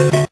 Thank